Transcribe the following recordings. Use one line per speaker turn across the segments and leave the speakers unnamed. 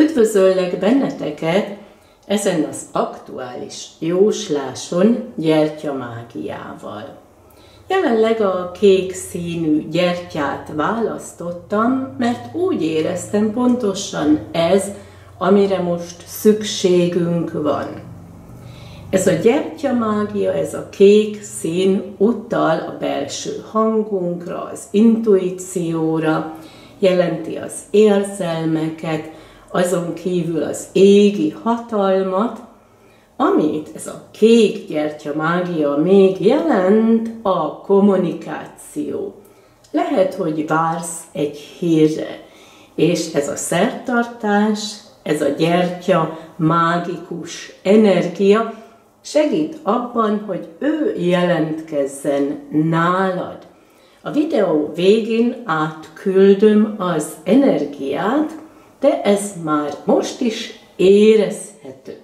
Üdvözöllek benneteket ezen az aktuális jósláson gyertyamágiával. Jelenleg a kék színű gyertyát választottam, mert úgy éreztem pontosan ez, amire most szükségünk van. Ez a gyertyamágia, ez a kék szín utal a belső hangunkra, az intuícióra, jelenti az érzelmeket, azon kívül az égi hatalmat, amit ez a kék gyertya mágia még jelent, a kommunikáció. Lehet, hogy vársz egy hírre, és ez a szertartás, ez a gyertya mágikus energia segít abban, hogy ő jelentkezzen nálad. A videó végén átküldöm az energiát, de ez már most is érezhető.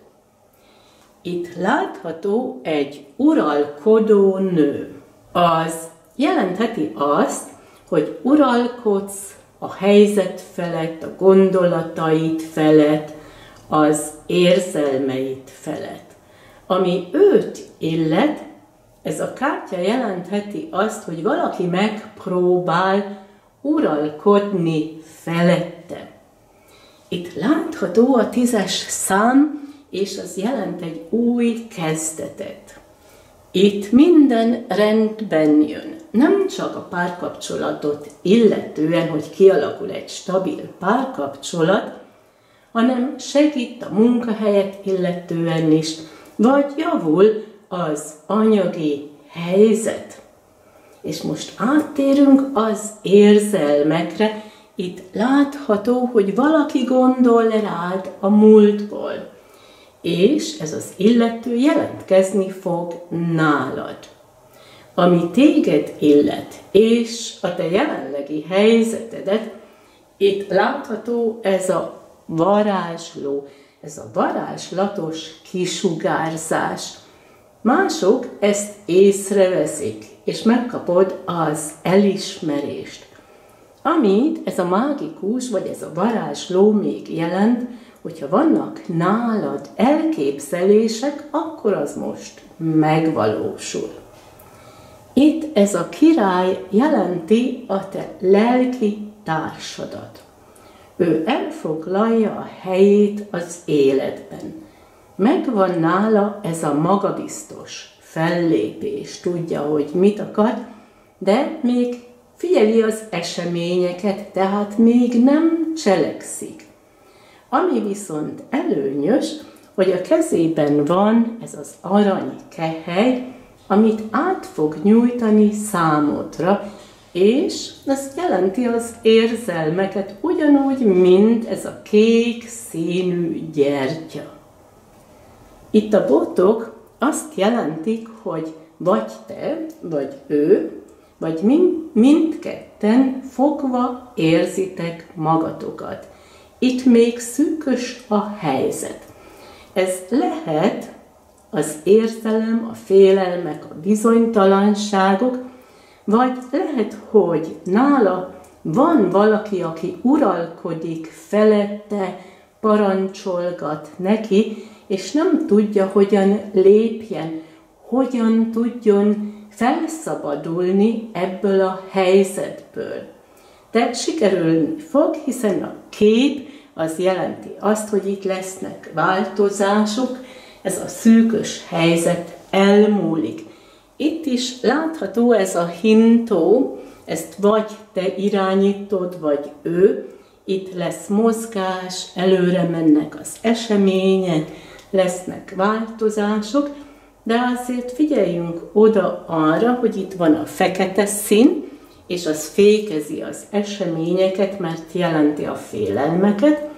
Itt látható egy uralkodó nő. Az jelentheti azt, hogy uralkodsz a helyzet felett, a gondolatait felett, az érzelmeit felett. Ami őt illet, ez a kártya jelentheti azt, hogy valaki megpróbál uralkodni felette. Itt látható a tízes szám, és az jelent egy új kezdetet. Itt minden rendben jön. Nem csak a párkapcsolatot illetően, hogy kialakul egy stabil párkapcsolat, hanem segít a munkahelyet illetően is, vagy javul az anyagi helyzet. És most áttérünk az érzelmekre, itt látható, hogy valaki gondol rád a múltból, és ez az illető jelentkezni fog nálad. Ami téged illet, és a te jelenlegi helyzetedet, itt látható ez a varázsló, ez a varázslatos kisugárzás. Mások ezt észreveszik, és megkapod az elismerést. Amit ez a mágikus, vagy ez a varázsló még jelent, hogyha vannak nálad elképzelések, akkor az most megvalósul. Itt ez a király jelenti a te lelki társadat. Ő elfoglalja a helyét az életben. Megvan nála ez a magabiztos fellépés, tudja, hogy mit akar, de még Figyeli az eseményeket, tehát még nem cselekszik. Ami viszont előnyös, hogy a kezében van ez az arany kehely, amit át fog nyújtani számodra, és ez jelenti az érzelmeket ugyanúgy, mint ez a kék színű gyertya. Itt a botok azt jelentik, hogy vagy te, vagy ő, vagy mind, mindketten fogva érzitek magatokat. Itt még szűkös a helyzet. Ez lehet az érzelem, a félelmek, a bizonytalanságok, vagy lehet, hogy nála van valaki, aki uralkodik felette, parancsolgat neki, és nem tudja, hogyan lépjen, hogyan tudjon felszabadulni ebből a helyzetből. Tehát sikerülni fog, hiszen a kép az jelenti azt, hogy itt lesznek változások, ez a szűkös helyzet elmúlik. Itt is látható ez a hintó, ezt vagy te irányítod, vagy ő, itt lesz mozgás, előre mennek az események, lesznek változások, de azért figyeljünk oda arra, hogy itt van a fekete szín, és az fékezi az eseményeket, mert jelenti a félelmeket,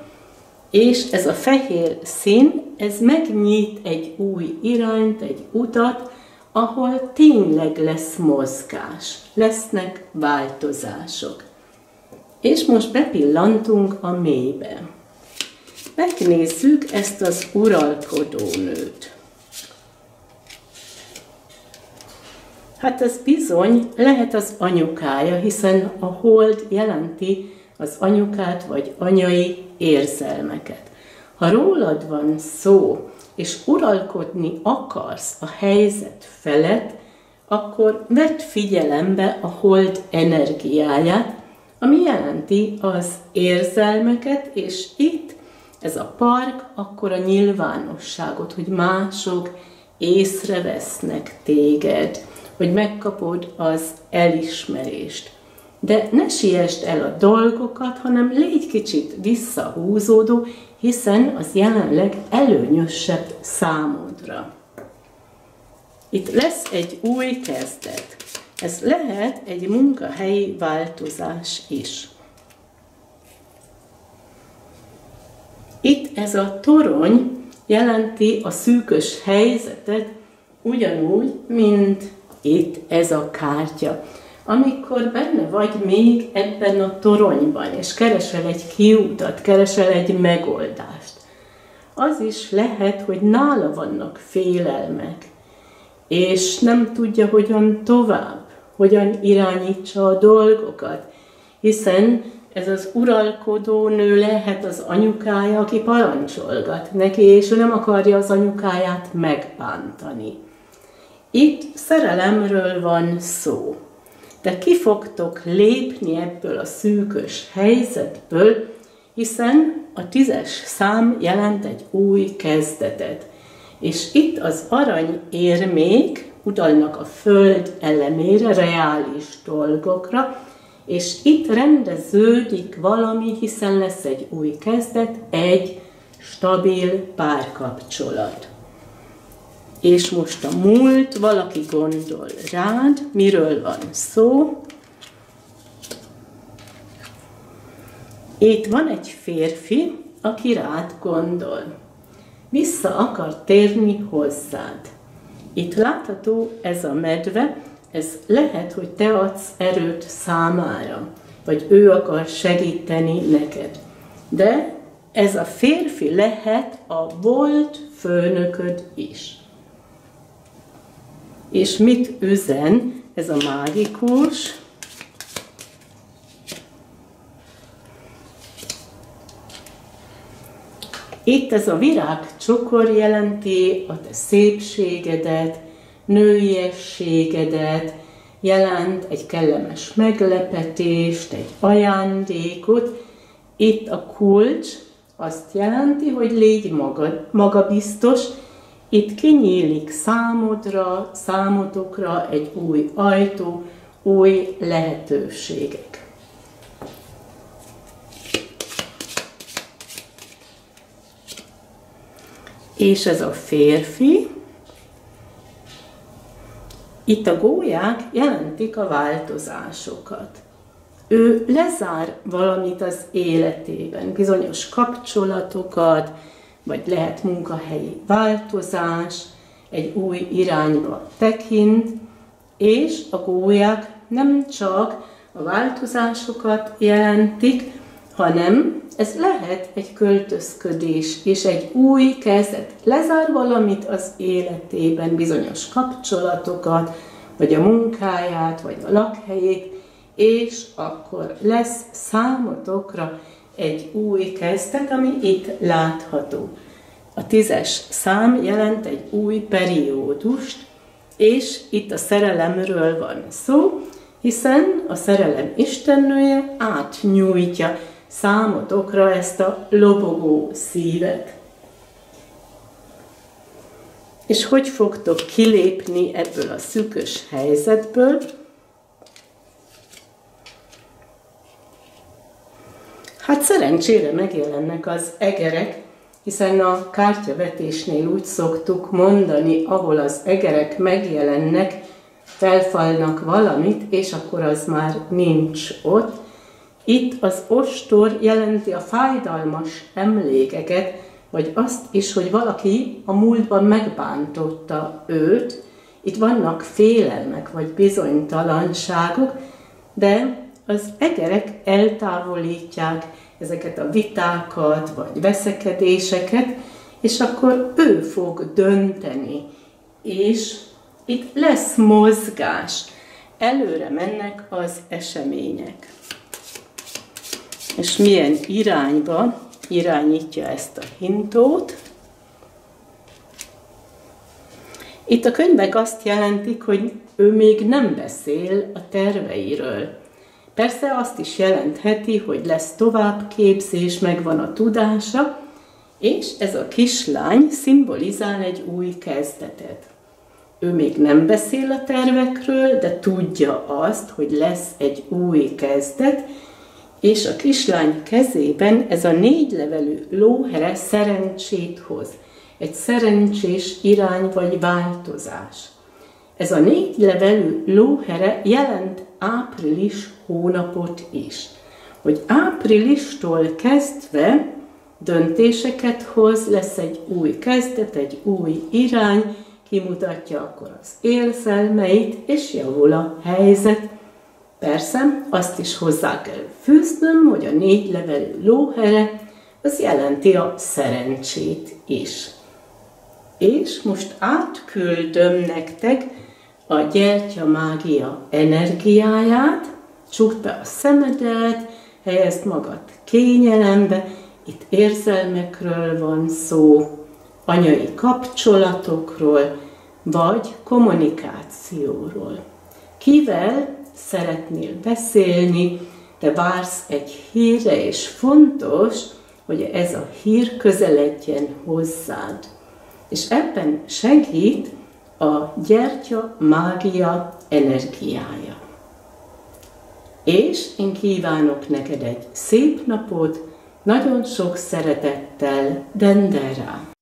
és ez a fehér szín, ez megnyit egy új irányt, egy utat, ahol tényleg lesz mozgás, lesznek változások. És most bepillantunk a mélybe. Megnézzük ezt az uralkodó Hát ez bizony lehet az anyukája, hiszen a hold jelenti az anyukát vagy anyai érzelmeket. Ha rólad van szó, és uralkodni akarsz a helyzet felett, akkor vedd figyelembe a hold energiáját, ami jelenti az érzelmeket, és itt ez a park akkor a nyilvánosságot, hogy mások észrevesznek téged, hogy megkapod az elismerést. De ne siessd el a dolgokat, hanem légy kicsit visszahúzódó, hiszen az jelenleg előnyösebb számodra. Itt lesz egy új kezdet. Ez lehet egy munkahelyi változás is. Itt ez a torony jelenti a szűkös helyzetet, ugyanúgy, mint itt ez a kártya. Amikor benne vagy még ebben a toronyban, és keresel egy kiútat, keresel egy megoldást, az is lehet, hogy nála vannak félelmek, és nem tudja, hogyan tovább, hogyan irányítsa a dolgokat, hiszen ez az uralkodó nő lehet az anyukája, aki parancsolgat neki, és ő nem akarja az anyukáját megbántani. Itt szerelemről van szó. De ki fogtok lépni ebből a szűkös helyzetből, hiszen a tízes szám jelent egy új kezdetet. És itt az arany érmék utalnak a föld elemére, reális dolgokra, és itt rendeződik valami, hiszen lesz egy új kezdet, egy stabil párkapcsolat. És most a múlt, valaki gondol rád, miről van szó. Itt van egy férfi, aki rád gondol. Vissza akar térni hozzád. Itt látható ez a medve, ez lehet, hogy te adsz erőt számára, vagy ő akar segíteni neked. De ez a férfi lehet a volt főnököd is. És mit üzen ez a mágikus? Itt ez a virág csokor jelenti a te szépségedet, nőiességedet, jelent egy kellemes meglepetést, egy ajándékot. Itt a kulcs azt jelenti, hogy légy maga, magabiztos, itt kinyílik számodra, számotokra egy új ajtó, új lehetőségek. És ez a férfi, itt a gólyák jelentik a változásokat. Ő lezár valamit az életében, bizonyos kapcsolatokat, vagy lehet munkahelyi változás, egy új irányba tekint, és a gólyák nem csak a változásokat jelentik, hanem ez lehet egy költözködés és egy új kezdet. Lezár valamit az életében, bizonyos kapcsolatokat, vagy a munkáját, vagy a lakhelyét, és akkor lesz számotokra egy új kezdet, ami itt látható. A tízes szám jelent egy új periódust, és itt a szerelemről van szó, hiszen a szerelem istennője átnyújtja számotokra ezt a lobogó szívet. És hogy fogtok kilépni ebből a szükös helyzetből? Hát szerencsére megjelennek az egerek, hiszen a kártyavetésnél úgy szoktuk mondani, ahol az egerek megjelennek, felfalnak valamit, és akkor az már nincs ott, itt az ostor jelenti a fájdalmas emlékeket, vagy azt is, hogy valaki a múltban megbántotta őt. Itt vannak félelmek, vagy bizonytalanságok, de az egerek eltávolítják ezeket a vitákat, vagy veszekedéseket, és akkor ő fog dönteni. És itt lesz mozgás, előre mennek az események. és milyen irányba irányítja ezt a hintót. Itt a könyvek azt jelentik, hogy ő még nem beszél a terveiről. Persze azt is jelentheti, hogy lesz továbbképzés, megvan a tudása, és ez a kislány szimbolizál egy új kezdetet. Ő még nem beszél a tervekről, de tudja azt, hogy lesz egy új kezdet, és a kislány kezében ez a négy levelű lóhere szerencsét hoz. Egy szerencsés irány vagy változás. Ez a négy levelű lóhere jelent április hónapot is. Hogy áprilistól kezdve döntéseket hoz, lesz egy új kezdet, egy új irány, kimutatja akkor az érzelmeit, és javul a helyzet. Persze, azt is hozzá kell fűznöm, hogy a négy levelű lóhere, az jelenti a szerencsét is. És most átküldöm nektek a gyertya mágia energiáját, csukd be a szemedet, helyezd magad kényelembe, itt érzelmekről van szó, anyai kapcsolatokról, vagy kommunikációról. Kivel szeretnél beszélni, de vársz egy hírre, és fontos, hogy ez a hír közeledjen hozzád. És ebben segít a gyertya mágia energiája. És én kívánok neked egy szép napot, nagyon sok szeretettel, Dendera!